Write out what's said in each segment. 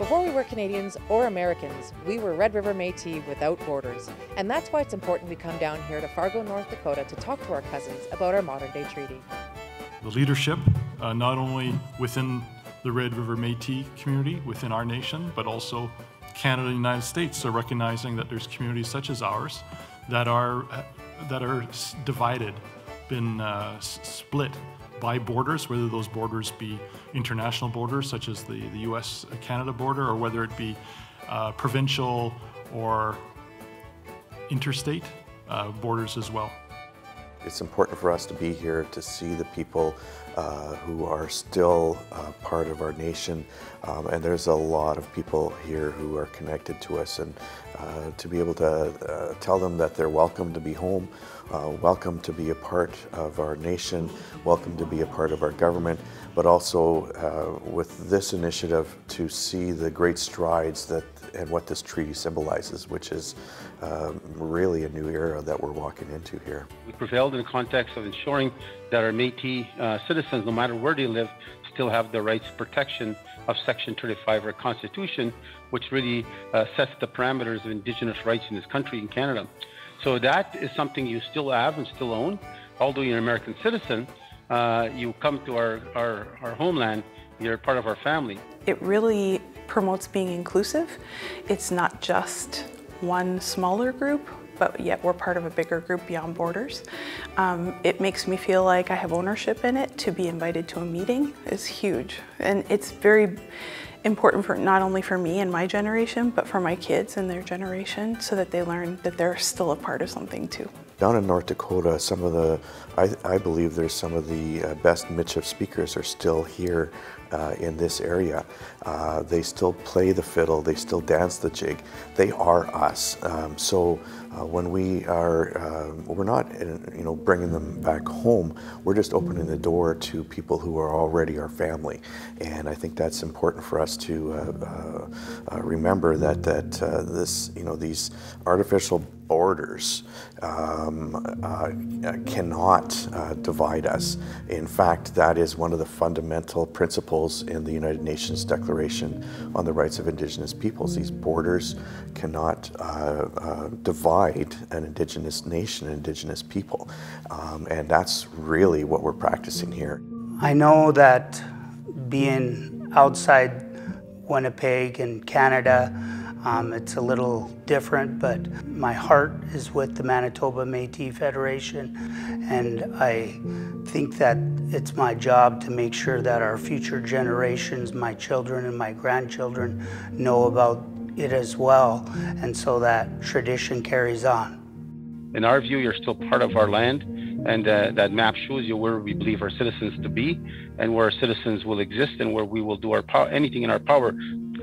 Before we were Canadians or Americans, we were Red River Métis without borders. And that's why it's important we come down here to Fargo, North Dakota to talk to our cousins about our modern day treaty. The leadership, uh, not only within the Red River Métis community, within our nation, but also Canada and the United States are recognizing that there's communities such as ours that are, that are divided, been uh, split by borders, whether those borders be international borders, such as the, the US Canada border, or whether it be uh, provincial or interstate uh, borders as well. It's important for us to be here to see the people uh, who are still uh, part of our nation. Um, and there's a lot of people here who are connected to us. And uh, to be able to uh, tell them that they're welcome to be home, uh, welcome to be a part of our nation, welcome to be a part of our government, but also uh, with this initiative to see the great strides that and what this treaty symbolizes, which is um, really a new era that we're walking into here. We prevailed in the context of ensuring that our Métis uh, citizens, no matter where they live, still have the rights protection of Section 35 of our Constitution, which really uh, sets the parameters of Indigenous rights in this country, in Canada. So that is something you still have and still own. Although you're an American citizen, uh, you come to our, our, our homeland, you're part of our family. It really promotes being inclusive. It's not just one smaller group, but yet we're part of a bigger group beyond borders. Um, it makes me feel like I have ownership in it. To be invited to a meeting is huge. And it's very important for not only for me and my generation, but for my kids and their generation so that they learn that they're still a part of something too. Down in North Dakota, some of the, I, I believe there's some of the uh, best Michif speakers are still here uh, in this area. Uh, they still play the fiddle, they still dance the jig. They are us. Um, so uh, when we are, uh, we're not, you know, bringing them back home. We're just opening the door to people who are already our family, and I think that's important for us to uh, uh, remember that that this, you know, these artificial borders um, uh, cannot uh, divide us. In fact, that is one of the fundamental principles in the United Nations Declaration on the Rights of Indigenous Peoples. These borders cannot uh, uh divide an Indigenous nation, Indigenous people. Um, and that's really what we're practicing here. I know that being outside Winnipeg and Canada, um, it's a little different, but my heart is with the Manitoba Métis Federation, and I think that it's my job to make sure that our future generations, my children and my grandchildren, know about it as well, and so that tradition carries on. In our view, you're still part of our land, and uh, that map shows you where we believe our citizens to be, and where our citizens will exist, and where we will do our anything in our power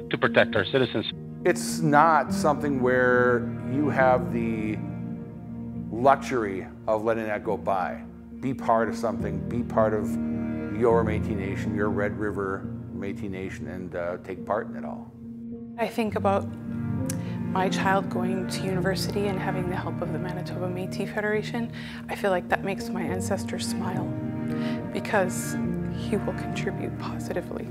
to protect our citizens. It's not something where you have the luxury of letting that go by. Be part of something, be part of your Métis Nation, your Red River Métis Nation, and uh, take part in it all. I think about my child going to university and having the help of the Manitoba Métis Federation. I feel like that makes my ancestors smile because he will contribute positively.